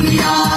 दुनिया